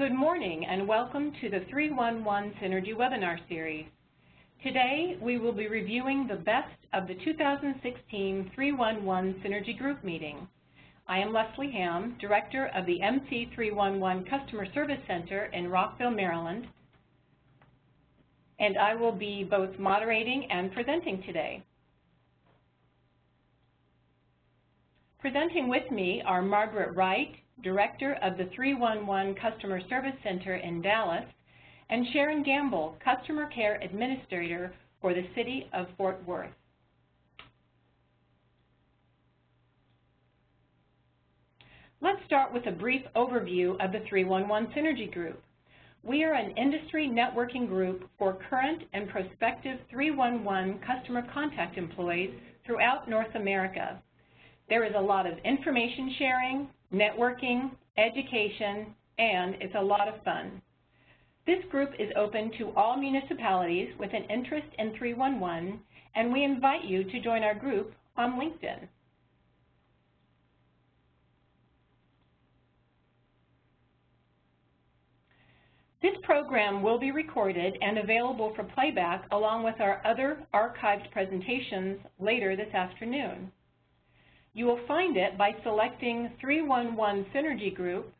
Good morning and welcome to the 311 Synergy webinar series. Today we will be reviewing the best of the 2016 311 Synergy Group meeting. I am Leslie Hamm, Director of the MC311 Customer Service Center in Rockville, Maryland, and I will be both moderating and presenting today. Presenting with me are Margaret Wright, Director of the 311 Customer Service Center in Dallas, and Sharon Gamble, Customer Care Administrator for the City of Fort Worth. Let's start with a brief overview of the 311 Synergy Group. We are an industry networking group for current and prospective 311 customer contact employees throughout North America. There is a lot of information sharing, networking, education, and it's a lot of fun. This group is open to all municipalities with an interest in 311, and we invite you to join our group on LinkedIn. This program will be recorded and available for playback along with our other archived presentations later this afternoon. You will find it by selecting 311 Synergy Group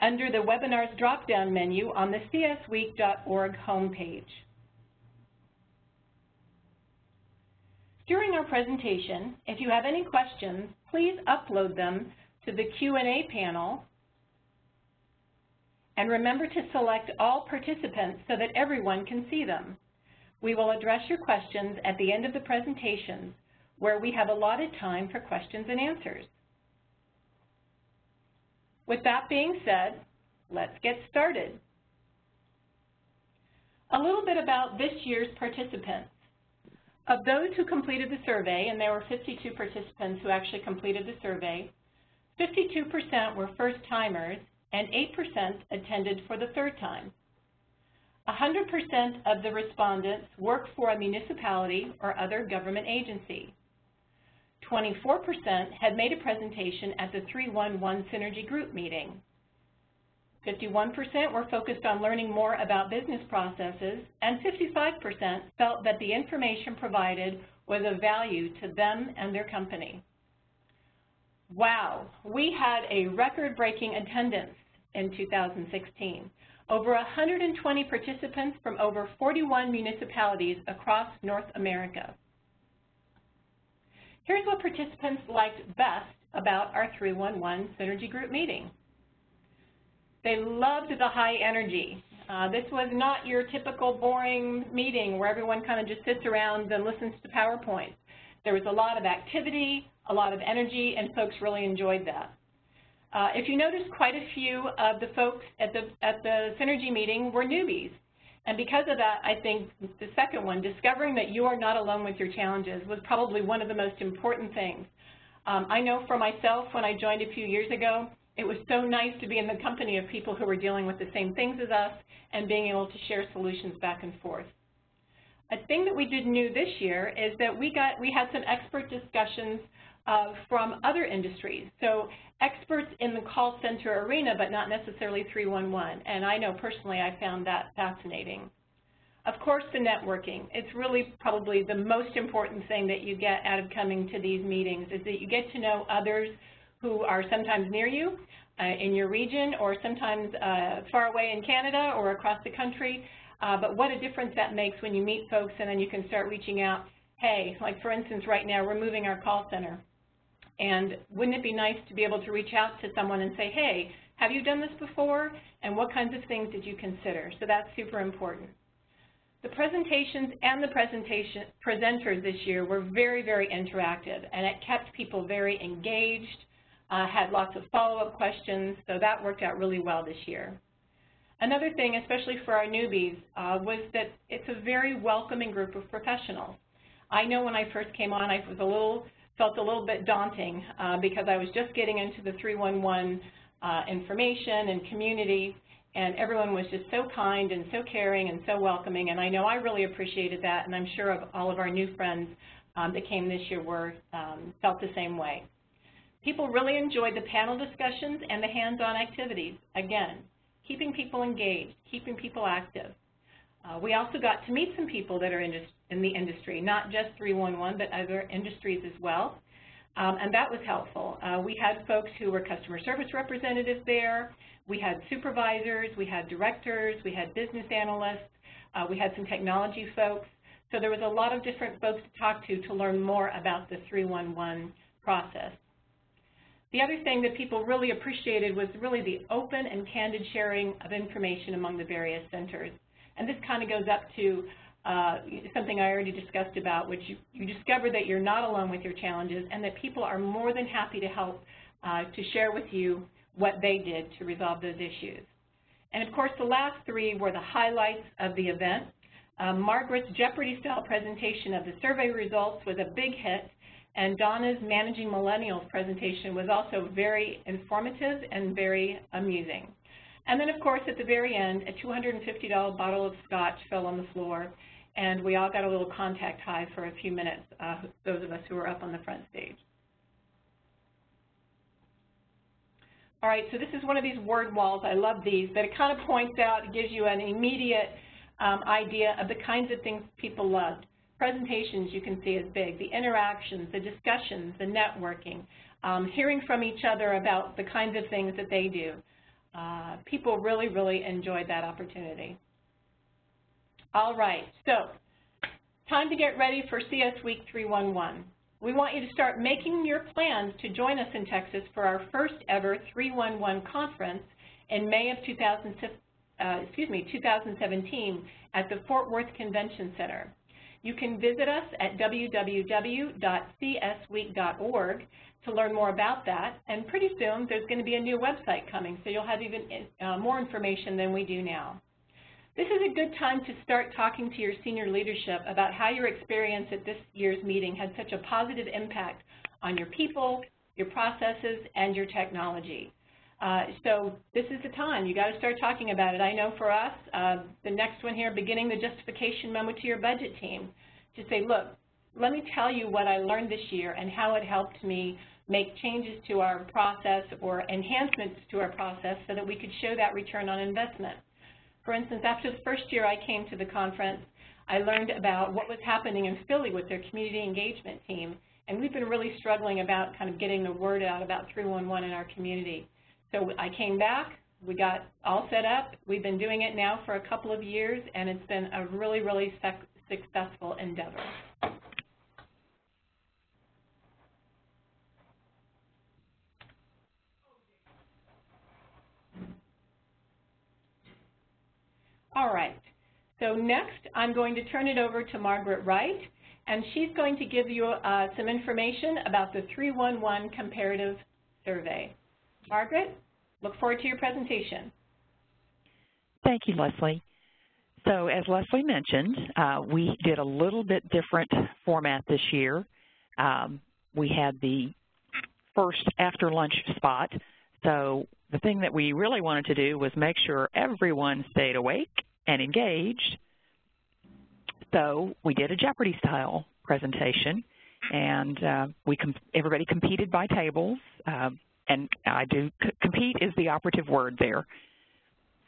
under the Webinars drop-down menu on the csweek.org homepage. During our presentation, if you have any questions, please upload them to the Q&A panel and remember to select all participants so that everyone can see them. We will address your questions at the end of the presentation where we have allotted time for questions and answers. With that being said, let's get started. A little bit about this year's participants. Of those who completed the survey, and there were 52 participants who actually completed the survey, 52% were first-timers and 8% attended for the third time. 100% of the respondents work for a municipality or other government agency. 24% had made a presentation at the 311 Synergy Group meeting. 51% were focused on learning more about business processes, and 55% felt that the information provided was of value to them and their company. Wow, we had a record-breaking attendance in 2016 over 120 participants from over 41 municipalities across North America. Here's what participants liked best about our 311 Synergy Group meeting. They loved the high energy. Uh, this was not your typical boring meeting where everyone kind of just sits around and listens to PowerPoint. There was a lot of activity, a lot of energy, and folks really enjoyed that. Uh, if you notice, quite a few of the folks at the, at the Synergy meeting were newbies. And because of that, I think the second one, discovering that you are not alone with your challenges, was probably one of the most important things. Um, I know for myself, when I joined a few years ago, it was so nice to be in the company of people who were dealing with the same things as us and being able to share solutions back and forth. A thing that we did new this year is that we got we had some expert discussions uh, from other industries. So experts in the call center arena, but not necessarily 311. And I know personally I found that fascinating. Of course, the networking. It's really probably the most important thing that you get out of coming to these meetings is that you get to know others who are sometimes near you uh, in your region or sometimes uh, far away in Canada or across the country. Uh, but what a difference that makes when you meet folks and then you can start reaching out. Hey, like for instance, right now we're moving our call center. And wouldn't it be nice to be able to reach out to someone and say, hey, have you done this before? And what kinds of things did you consider? So that's super important. The presentations and the presentation presenters this year were very, very interactive, and it kept people very engaged, uh, had lots of follow-up questions, so that worked out really well this year. Another thing, especially for our newbies, uh, was that it's a very welcoming group of professionals. I know when I first came on, I was a little felt a little bit daunting uh, because I was just getting into the 311 uh, information and community, and everyone was just so kind and so caring and so welcoming, and I know I really appreciated that, and I'm sure of all of our new friends um, that came this year were um, felt the same way. people really enjoyed the panel discussions and the hands-on activities. Again, keeping people engaged, keeping people active. Uh, we also got to meet some people that are in, in the industry, not just 311, but other industries as well. Um, and that was helpful. Uh, we had folks who were customer service representatives there. We had supervisors, we had directors, we had business analysts, uh, we had some technology folks. So there was a lot of different folks to talk to to learn more about the 311 process. The other thing that people really appreciated was really the open and candid sharing of information among the various centers. And this kind of goes up to uh, something I already discussed about, which you, you, discover that you're not alone with your challenges and that people are more than happy to help uh, to share with you what they did to resolve those issues. And of course, the last three were the highlights of the event. Um, Margaret's Jeopardy-style presentation of the survey results was a big hit, and Donna's Managing Millennials presentation was also very informative and very amusing. And then, of course, at the very end, a $250 bottle of scotch fell on the floor, and we all got a little contact high for a few minutes, uh, those of us who were up on the front stage. All right, so this is one of these word walls. I love these, but it kind of points out, gives you an immediate um, idea of the kinds of things people loved. Presentations you can see is big, the interactions, the discussions, the networking, um, hearing from each other about the kinds of things that they do. Uh, people really, really enjoyed that opportunity. All right, so time to get ready for CS Week 311. We want you to start making your plans to join us in Texas for our first ever 311 conference in May of 2000, uh, excuse me, 2017 at the Fort Worth Convention Center. You can visit us at www.csweek.org to learn more about that. And pretty soon, there's going to be a new website coming, so you'll have even uh, more information than we do now. This is a good time to start talking to your senior leadership about how your experience at this year's meeting had such a positive impact on your people, your processes, and your technology. Uh, so this is the time. you got to start talking about it. I know for us, uh, the next one here, beginning the justification memo to your budget team, to say, look, let me tell you what I learned this year and how it helped me make changes to our process or enhancements to our process so that we could show that return on investment. For instance, after the first year I came to the conference, I learned about what was happening in Philly with their community engagement team, and we've been really struggling about kind of getting the word out about 311 in our community. So I came back, we got all set up, we've been doing it now for a couple of years, and it's been a really, really successful endeavor. All right. So next, I'm going to turn it over to Margaret Wright, and she's going to give you uh, some information about the 311 comparative survey. Margaret, look forward to your presentation. Thank you, Leslie. So as Leslie mentioned, uh, we did a little bit different format this year. Um, we had the first after lunch spot. So the thing that we really wanted to do was make sure everyone stayed awake and engaged. So we did a Jeopardy style presentation and uh, we com everybody competed by tables. Uh, and I do, compete is the operative word there.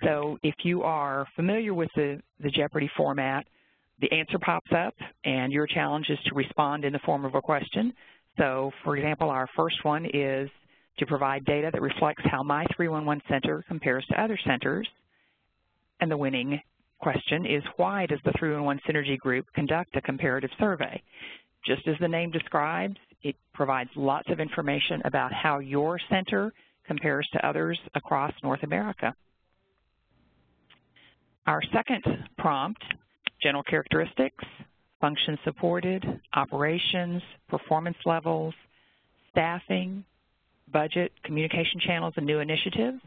So if you are familiar with the, the Jeopardy format, the answer pops up and your challenge is to respond in the form of a question. So for example, our first one is to provide data that reflects how my 311 center compares to other centers. And the winning question is why does the 311 Synergy Group conduct a comparative survey? Just as the name describes, it provides lots of information about how your center compares to others across North America. Our second prompt, general characteristics, function supported, operations, performance levels, staffing, budget, communication channels, and new initiatives.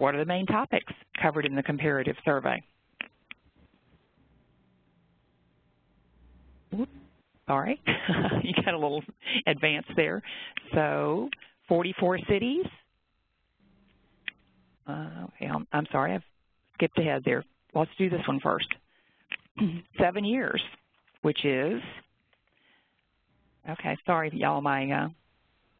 What are the main topics covered in the comparative survey? Sorry, you got a little advance there. So 44 cities. Uh, okay, I'm, I'm sorry, I've skipped ahead there. Let's do this one first. Seven years, which is, okay, sorry, y'all, my uh,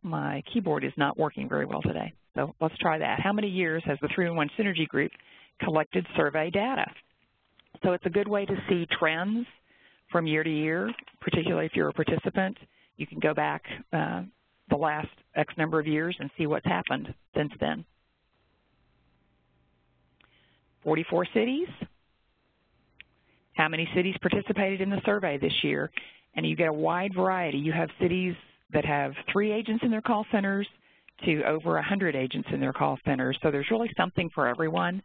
my keyboard is not working very well today. So let's try that. How many years has the 311 Synergy Group collected survey data? So it's a good way to see trends from year to year, particularly if you're a participant. You can go back uh, the last X number of years and see what's happened since then. 44 cities. How many cities participated in the survey this year? And you get a wide variety. You have cities that have three agents in their call centers to over 100 agents in their call centers. So there's really something for everyone.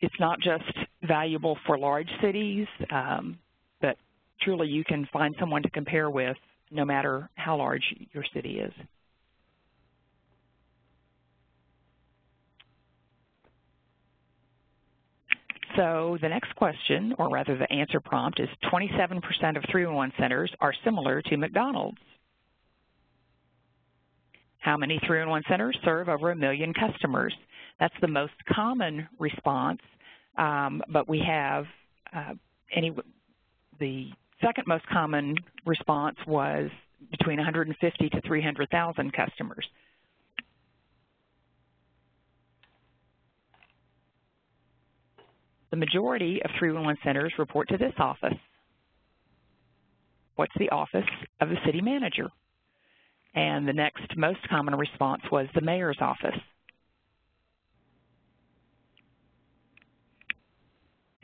It's not just valuable for large cities, um, but truly you can find someone to compare with no matter how large your city is. So the next question, or rather the answer prompt, is 27% of 311 centers are similar to McDonald's. How many 311 centers serve over a million customers? That's the most common response, um, but we have uh, any, the second most common response was between 150 to 300,000 customers. The majority of 311 centers report to this office. What's the office of the city manager? And the next most common response was the mayor's office.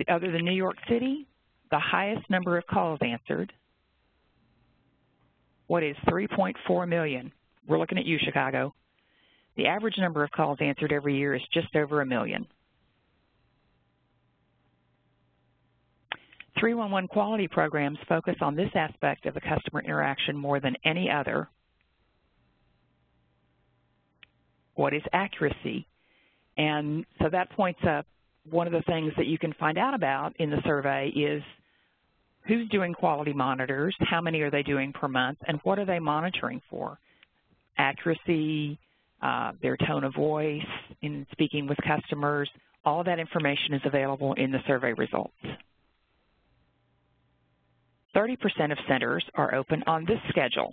Other than New York City, the highest number of calls answered, what is 3.4 million? We're looking at you, Chicago. The average number of calls answered every year is just over a million. 311 quality programs focus on this aspect of the customer interaction more than any other. What is accuracy? And so that points up one of the things that you can find out about in the survey is who's doing quality monitors, how many are they doing per month, and what are they monitoring for? Accuracy, uh, their tone of voice in speaking with customers, all that information is available in the survey results. 30% of centers are open on this schedule.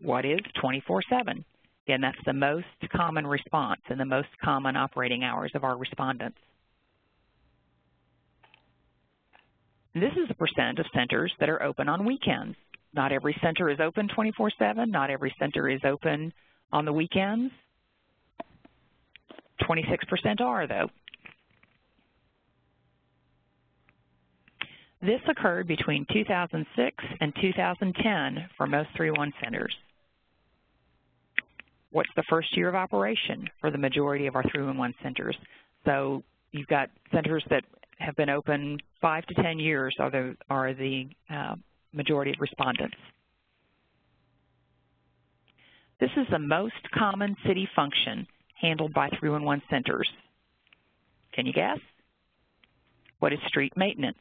What is 24-7? Again, that's the most common response and the most common operating hours of our respondents. This is the percent of centers that are open on weekends. Not every center is open 24-7. Not every center is open on the weekends. 26% are, though. This occurred between 2006 and 2010 for most 3-1 centers. What's the first year of operation for the majority of our 3-1 centers? So you've got centers that have been open 5 to 10 years are the, are the uh, majority of respondents. This is the most common city function handled by 311 centers. Can you guess? What is street maintenance?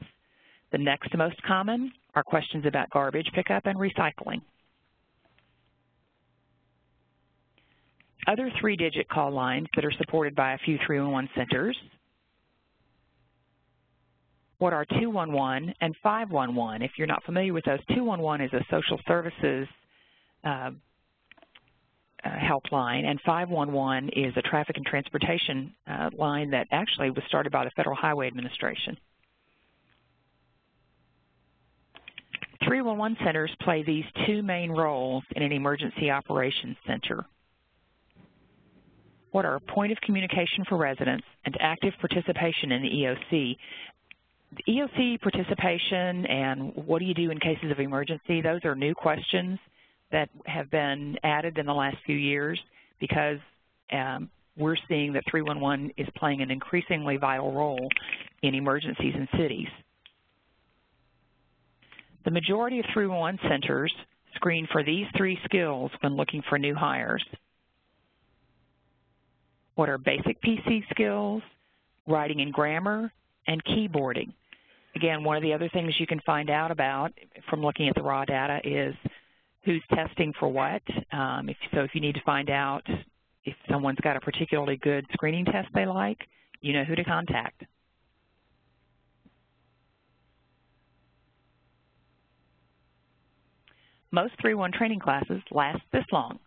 The next most common are questions about garbage pickup and recycling. Other three-digit call lines that are supported by a few 311 centers. What are 211 and 511? If you're not familiar with those, 211 is a social services uh, uh, helpline, and 511 is a traffic and transportation uh, line that actually was started by the Federal Highway Administration. 311 centers play these two main roles in an emergency operations center. What are point of communication for residents and active participation in the EOC? The EOC participation and what do you do in cases of emergency, those are new questions that have been added in the last few years because um, we're seeing that 311 is playing an increasingly vital role in emergencies in cities. The majority of 311 centers screen for these three skills when looking for new hires. What are basic PC skills, writing and grammar, and keyboarding? Again, one of the other things you can find out about from looking at the raw data is who's testing for what. Um, if, so if you need to find out if someone's got a particularly good screening test they like, you know who to contact. Most 3-1 training classes last this long.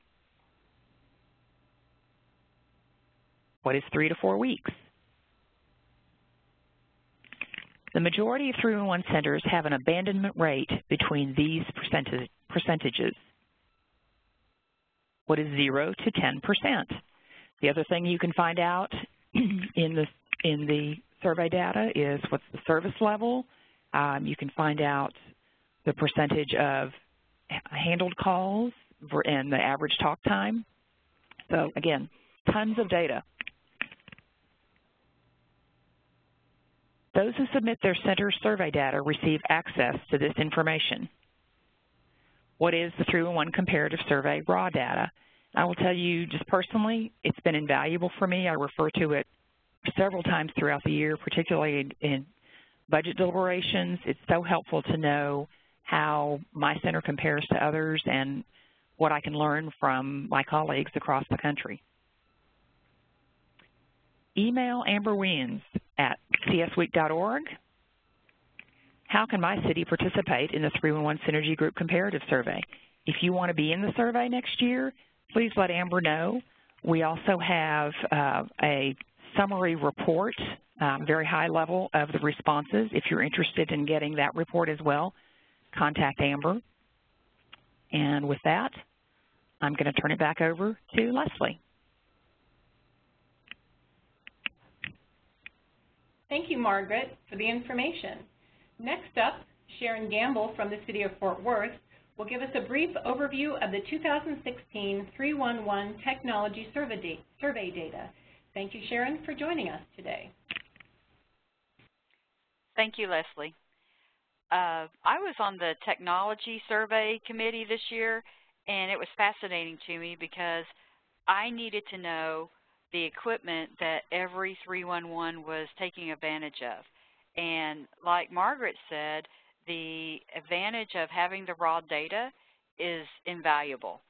What is three to four weeks? The majority of 3-1 centers have an abandonment rate between these percentages. What is 0 to 10%? The other thing you can find out in the, in the survey data is what's the service level. Um, you can find out the percentage of handled calls and the average talk time. So again, tons of data. Those who submit their center survey data receive access to this information. What is the 3-1 comparative survey raw data? I will tell you just personally, it's been invaluable for me. I refer to it several times throughout the year, particularly in budget deliberations. It's so helpful to know how my center compares to others and what I can learn from my colleagues across the country. Email Amber Wiens at csweek.org. How can my city participate in the 311 Synergy Group Comparative Survey? If you want to be in the survey next year, please let Amber know. We also have uh, a summary report, um, very high level of the responses. If you're interested in getting that report as well, contact Amber. And with that, I'm going to turn it back over to Leslie. Thank you, Margaret, for the information. Next up, Sharon Gamble from the City of Fort Worth will give us a brief overview of the 2016 311 Technology Survey data. Thank you, Sharon, for joining us today. Thank you, Leslie. Uh, I was on the Technology Survey Committee this year, and it was fascinating to me because I needed to know the equipment that every 311 was taking advantage of. And like Margaret said, the advantage of having the raw data is invaluable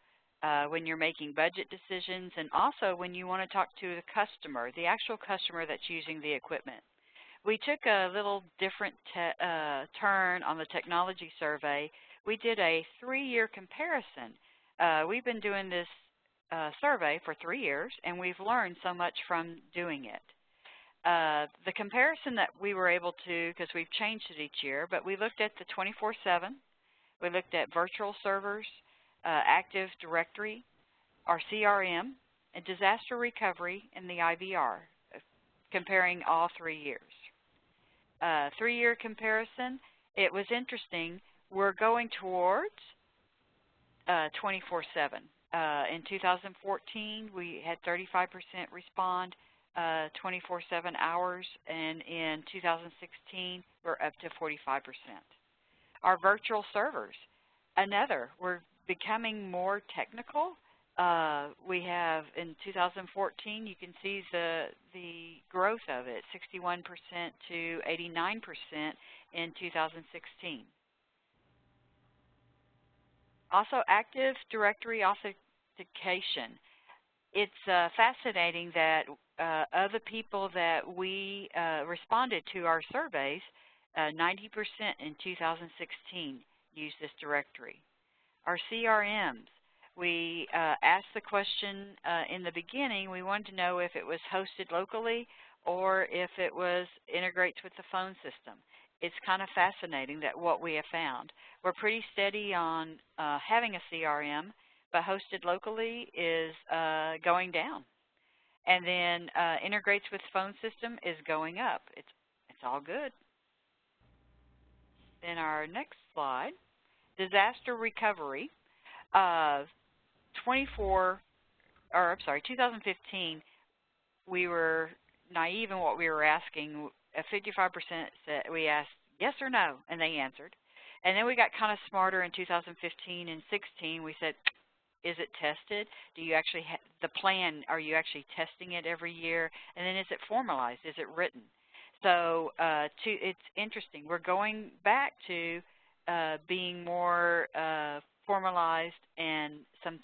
uh, when you're making budget decisions and also when you want to talk to the customer, the actual customer that's using the equipment. We took a little different uh, turn on the technology survey. We did a three-year comparison. Uh, we've been doing this uh, survey for three years, and we've learned so much from doing it. Uh, the comparison that we were able to, because we've changed it each year, but we looked at the 24-7, we looked at virtual servers, uh, Active Directory, our CRM, and disaster recovery in the IVR, comparing all three years. Uh, three-year comparison, it was interesting. We're going towards 24-7. Uh, uh, in 2014, we had 35% respond 24-7 uh, hours, and in 2016, we're up to 45%. Our virtual servers, another, we're becoming more technical. Uh, we have in 2014, you can see the the growth of it, 61% to 89% in 2016. Also, Active Directory authentication. It's uh, fascinating that uh, of the people that we uh, responded to our surveys, 90% uh, in 2016 used this directory. Our CRMs, we uh, asked the question uh, in the beginning, we wanted to know if it was hosted locally or if it was integrates with the phone system. It's kind of fascinating that what we have found. We're pretty steady on having a CRM, but hosted locally is uh, going down. And then uh, integrates with phone system is going up. It's, it's all good. Then our next slide, disaster recovery. Uh, 24, or I'm sorry, 2015, we were naive in what we were asking. 55% said we asked yes or no, and they answered. And then we got kind of smarter in 2015 and 16. We said is it tested? Do you actually the plan? Are you actually testing it every year? And then is it formalized? Is it written? So uh, to, it's interesting. We're going back to uh, being more uh, formalized and some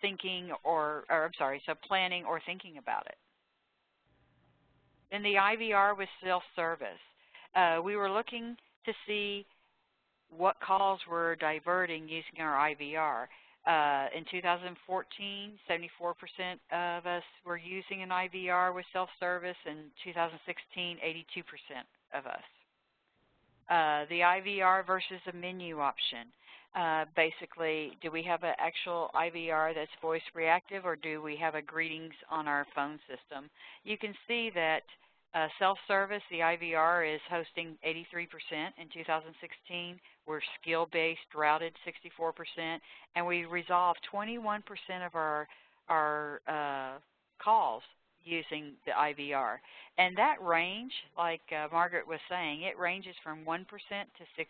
thinking or, or, I'm sorry, so planning or thinking about it. Then the IVR was self-service. Uh, we were looking to see what calls we're diverting using our IVR. Uh, in 2014, 74% of us were using an IVR with self-service. In 2016, 82% of us. Uh, the IVR versus a menu option. Uh, basically, do we have an actual IVR that's voice reactive or do we have a greetings on our phone system? You can see that uh, self-service, the IVR is hosting 83% in 2016. We're skill-based, routed 64%, and we resolve 21% of our, our uh, calls using the IVR. And that range, like uh, Margaret was saying, it ranges from 1% to 60%.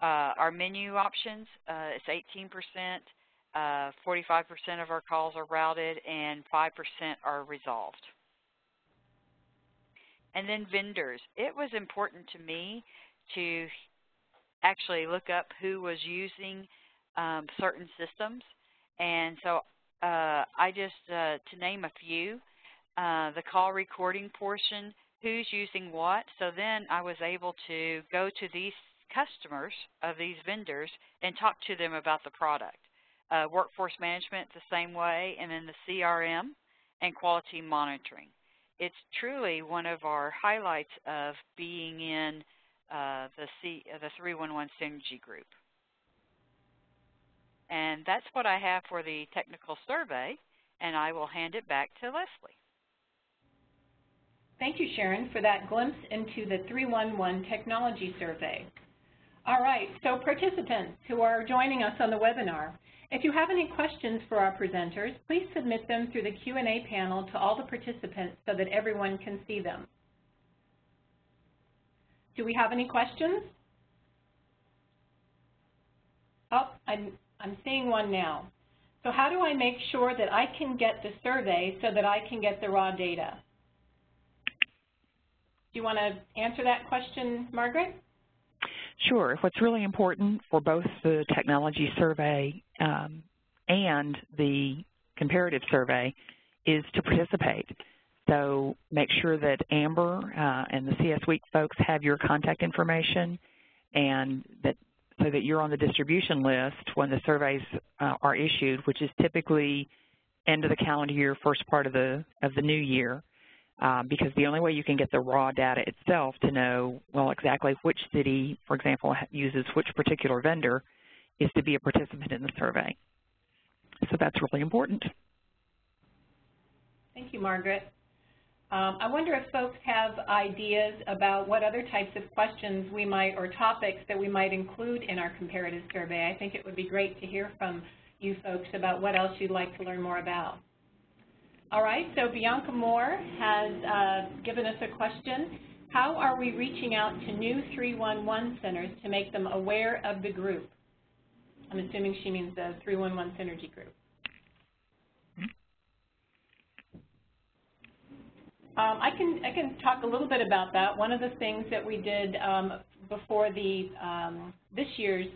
Uh, our menu options, uh, it's 18%, 45% uh, of our calls are routed, and 5% are resolved. And then vendors. It was important to me to actually look up who was using um, certain systems. And so uh, I just, uh, to name a few, uh, the call recording portion, who's using what. So then I was able to go to these customers of these vendors and talk to them about the product. Uh, workforce management the same way, and then the CRM and quality monitoring. It's truly one of our highlights of being in uh, the, C, the 311 Synergy Group. And that's what I have for the technical survey, and I will hand it back to Leslie. Thank you, Sharon, for that glimpse into the 311 Technology Survey. All right, so participants who are joining us on the webinar, if you have any questions for our presenters, please submit them through the Q&A panel to all the participants so that everyone can see them. Do we have any questions? Oh, I'm, I'm seeing one now. So how do I make sure that I can get the survey so that I can get the raw data? Do you want to answer that question, Margaret? Sure. What's really important for both the technology survey um, and the comparative survey is to participate. So make sure that Amber uh, and the CS Week folks have your contact information and that so that you're on the distribution list when the surveys uh, are issued, which is typically end of the calendar year, first part of the of the new year because the only way you can get the raw data itself to know, well, exactly which city, for example, uses which particular vendor is to be a participant in the survey. So that's really important. Thank you, Margaret. Um, I wonder if folks have ideas about what other types of questions we might, or topics that we might include in our comparative survey. I think it would be great to hear from you folks about what else you'd like to learn more about. All right, so Bianca Moore has uh, given us a question. How are we reaching out to new 311 centers to make them aware of the group? I'm assuming she means the 311 Synergy Group. Um, I can I can talk a little bit about that. One of the things that we did um, before the um, this year's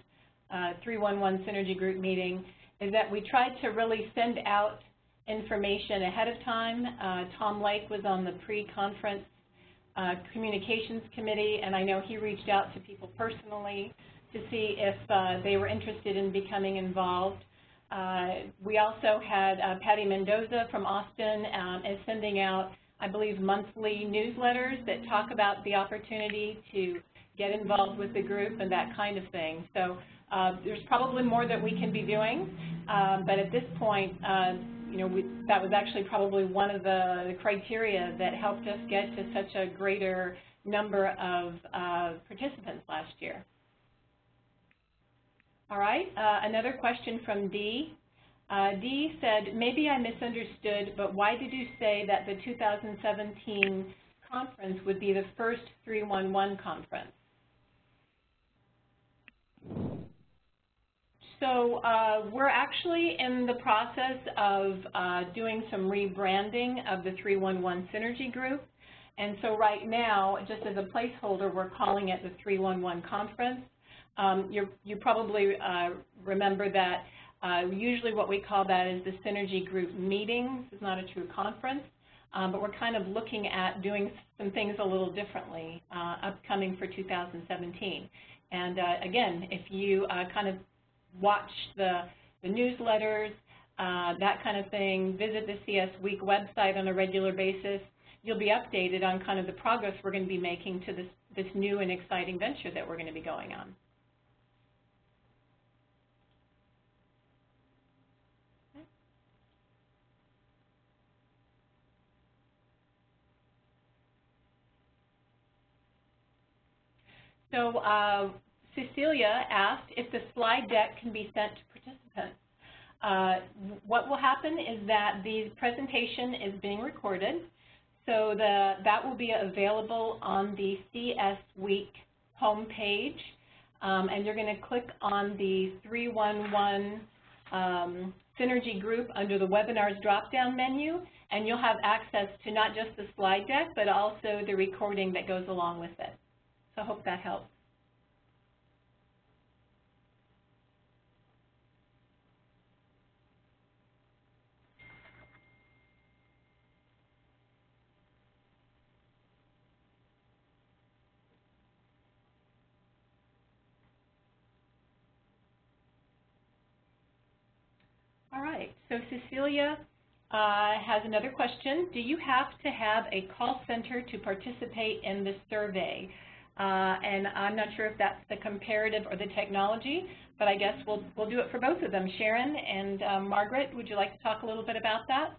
uh, 311 Synergy Group meeting is that we tried to really send out information ahead of time. Uh, Tom Lake was on the pre-conference uh, communications committee, and I know he reached out to people personally to see if uh, they were interested in becoming involved. Uh, we also had uh, Patty Mendoza from Austin um, is sending out, I believe, monthly newsletters that talk about the opportunity to get involved with the group and that kind of thing. So uh, there's probably more that we can be doing, um, but at this point, you know, we, that was actually probably one of the, the, criteria that helped us get to such a greater number of uh, participants last year. All right, uh, another question from Dee. Uh, Dee said, maybe I misunderstood, but why did you say that the 2017 conference would be the first 311 conference? So uh, we're actually in the process of uh, doing some rebranding of the 311 Synergy Group. And so right now, just as a placeholder, we're calling it the 311 Conference. Um, you probably uh, remember that uh, usually what we call that is the Synergy Group Meetings. It's not a true conference, um, but we're kind of looking at doing some things a little differently uh, upcoming for 2017. And uh, again, if you kind of watch the, the newsletters, uh, that kind of thing, visit the CS Week website on a regular basis, you'll be updated on kind of the progress we're going to be making to this, this new and exciting venture that we're going to be going on. So uh, Cecilia asked if the slide deck can be sent to participants. Uh, what will happen is that the presentation is being recorded, so the, that will be available on the CS Week homepage, um, and you're going to click on the 311 um, Synergy group under the Webinars drop-down menu, and you'll have access to not just the slide deck, but also the recording that goes along with it. So I hope that helps. Right, so Cecilia uh, has another question. Do you have to have a call center to participate in the survey? Uh, and I'm not sure if that's the comparative or the technology, but I guess we'll, we'll do it for both of them. Sharon and um, Margaret, would you like to talk a little bit about that?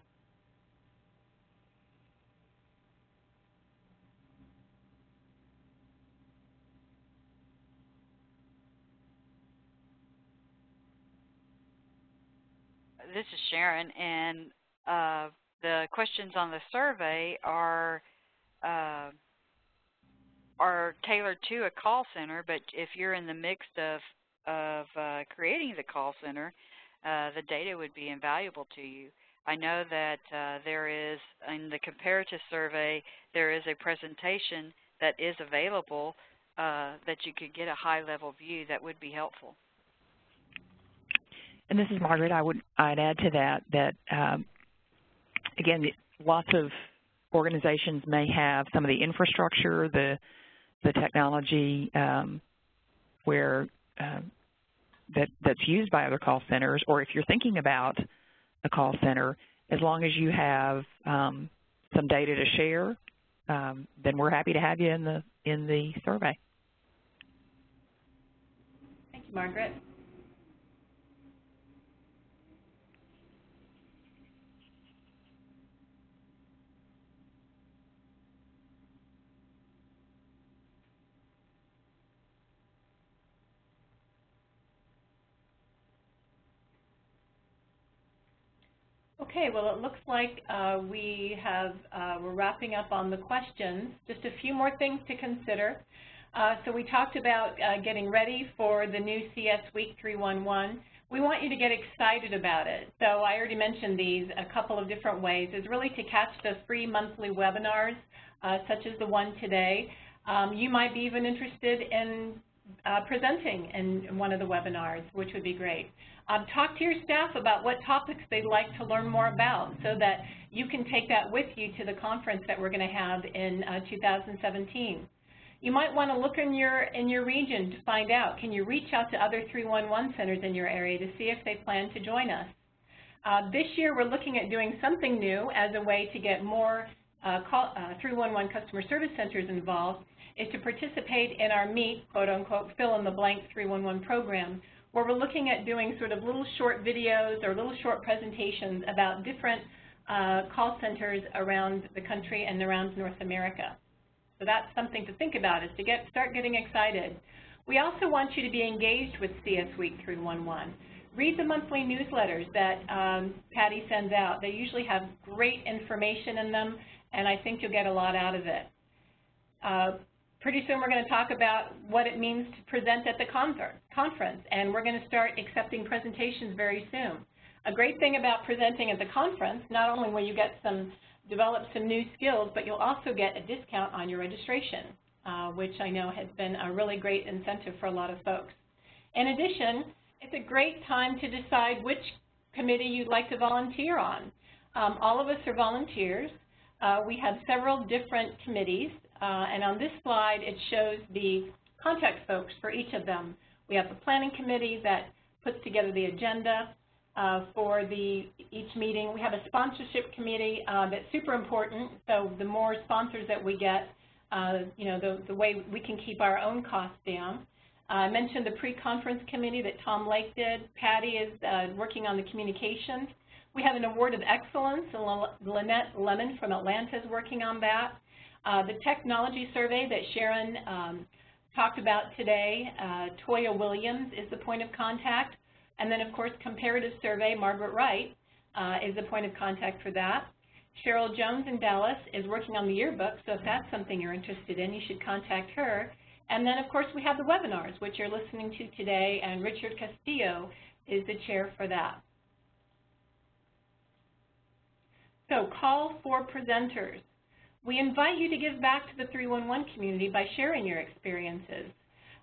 This is Sharon, and uh, the questions on the survey are uh, are tailored to a call center. But if you're in the mix of of uh, creating the call center, uh, the data would be invaluable to you. I know that uh, there is in the comparative survey there is a presentation that is available uh, that you could get a high level view that would be helpful. And this is Margaret. I would I'd add to that that um, again, lots of organizations may have some of the infrastructure, the the technology um, where uh, that that's used by other call centers, or if you're thinking about a call center, as long as you have um, some data to share, um, then we're happy to have you in the in the survey. Thank you, Margaret. Okay, well, it looks like uh, we have, uh, we're wrapping up on the questions. Just a few more things to consider. Uh, so we talked about uh, getting ready for the new CS Week 311. We want you to get excited about it. So I already mentioned these a couple of different ways, is really to catch the free monthly webinars, uh, such as the one today. Um, you might be even interested in uh, presenting in one of the webinars, which would be great. Um, talk to your staff about what topics they'd like to learn more about so that you can take that with you to the conference that we're going to have in uh, 2017. You might want to look in your, in your region to find out, can you reach out to other 311 centers in your area to see if they plan to join us. Uh, this year we're looking at doing something new as a way to get more uh, call, uh, 311 customer service centers involved is to participate in our MEET, quote unquote, fill in the blank 311 program, where we're looking at doing sort of little short videos or little short presentations about different uh, call centers around the country and around North America. So that's something to think about is to get start getting excited. We also want you to be engaged with CS Week 311. Read the monthly newsletters that um, Patty sends out. They usually have great information in them, and I think you'll get a lot out of it. Uh, Pretty soon we're going to talk about what it means to present at the conference, and we're going to start accepting presentations very soon. A great thing about presenting at the conference, not only will you get some, develop some new skills, but you'll also get a discount on your registration, uh, which I know has been a really great incentive for a lot of folks. In addition, it's a great time to decide which committee you'd like to volunteer on. Um, all of us are volunteers. Uh, we have several different committees and on this slide, it shows the contact folks for each of them. We have the planning committee that puts together the agenda uh, for the each meeting. We have a sponsorship committee uh, that's super important. So the more sponsors that we get, uh, you know, the, the way we can keep our own costs down. Uh, I mentioned the pre-conference committee that Tom Lake did. Patty is uh, working on the communications. We have an award of excellence, Lynette Lemon from Atlanta is working on that. Uh, the technology survey that Sharon um, talked about today, uh, Toya Williams is the point of contact. And then, of course, comparative survey, Margaret Wright uh, is the point of contact for that. Cheryl Jones in Dallas is working on the yearbook, so if that's something you're interested in, you should contact her. And then, of course, we have the webinars, which you're listening to today, and Richard Castillo is the chair for that. So call for presenters. We invite you to give back to the 311 community by sharing your experiences.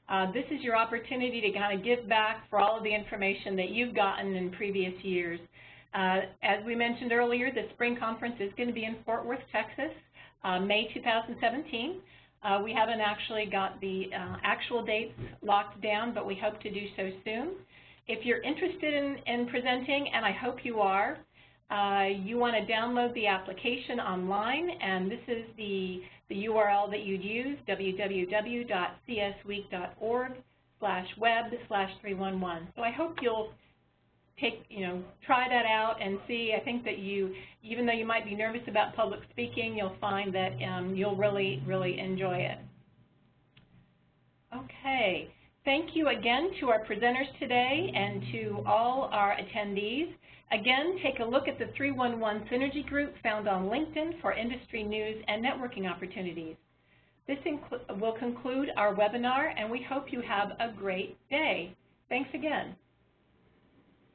Uh, this is your opportunity to kind of give back for all of the information that you've gotten in previous years. Uh, as we mentioned earlier, the spring conference is going to be in Fort Worth, Texas, uh, May 2017. Uh, we haven't actually got the uh, actual dates locked down, but we hope to do so soon. If you're interested in, in presenting, and I hope you are, uh, you want to download the application online, and this is the, the URL that you'd use, www.csweek.org slash web slash 311. So I hope you'll take, you know, try that out and see. I think that you, even though you might be nervous about public speaking, you'll find that um, you'll really, really enjoy it. Okay. Thank you again to our presenters today and to all our attendees. Again, take a look at the 311 Synergy Group found on LinkedIn for industry news and networking opportunities. This will conclude our webinar, and we hope you have a great day. Thanks again.